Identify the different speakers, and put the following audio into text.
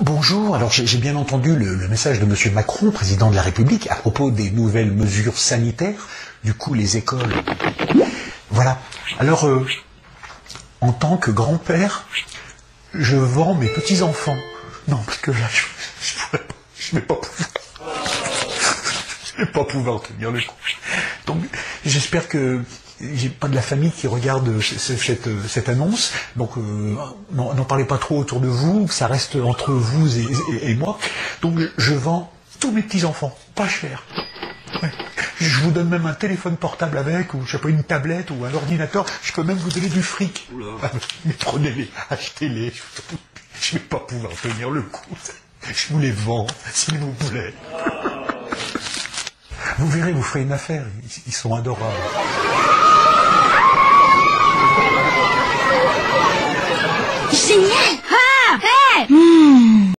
Speaker 1: Bonjour, alors j'ai bien entendu le, message de Monsieur Macron, président de la République, à propos des nouvelles mesures sanitaires. Du coup, les écoles. Voilà. Alors, euh, en tant que grand-père, je vends mes petits-enfants. Non, parce que là, je, pas, je vais pas pouvoir. Je vais pas pouvoir tenir le coup. Donc, j'espère que j'ai pas de la famille qui regarde ce- ce- cette, cette annonce. Donc, euh, n'en parlez pas trop autour de vous. Ça reste entre vous et, et- et moi. Donc, je, vends tous mes petits-enfants. Pas cher. Ouais. Je vous donne même un téléphone portable avec, ou je sais pas, une tablette, ou un ordinateur. Je peux même vous donner du fric. Ah, mais prenez-les, achetez-les. Je vais pas pouvoir tenir le coup. Je vous les vends, s'il vous plaît. Vous verrez, vous ferez une affaire. Ils sont adorables.
Speaker 2: 经验。哈。